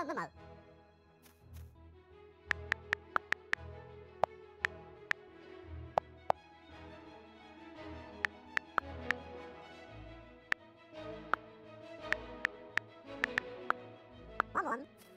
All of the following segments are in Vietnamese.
one. One one. One one.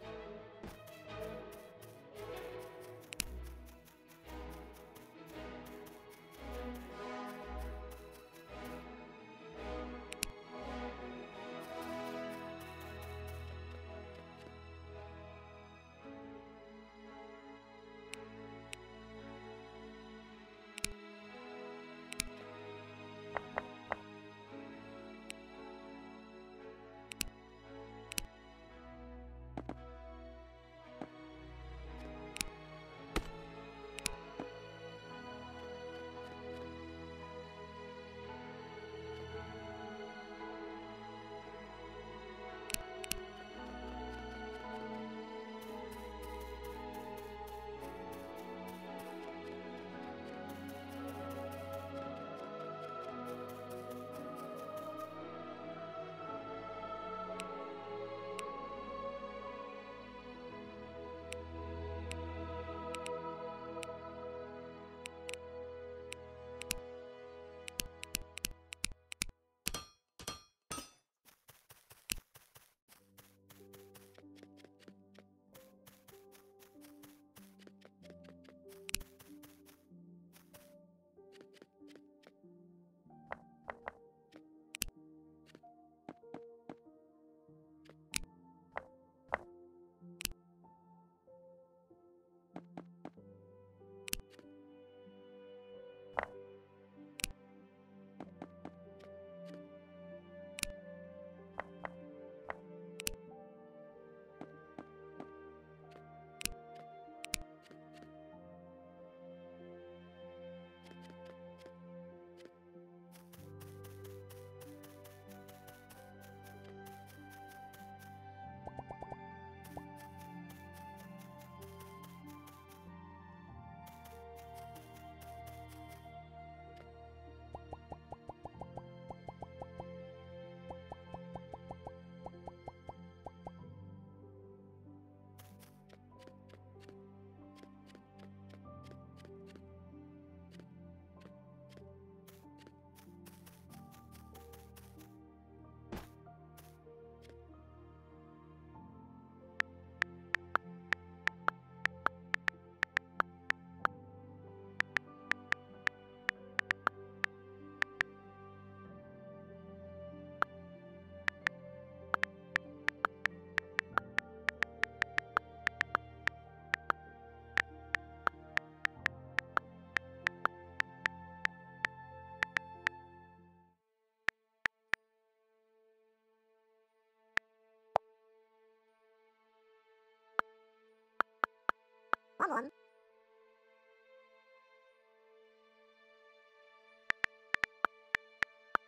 Quá muộn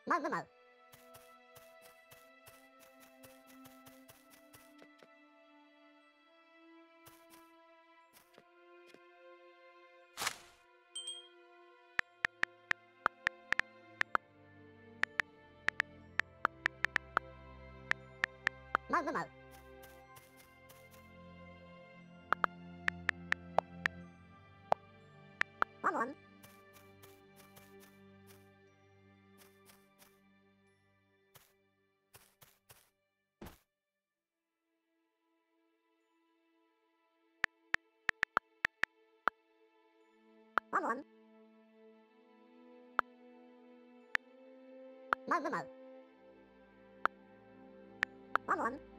mơ mơ one. mơ mơ One One one. Magma. One one.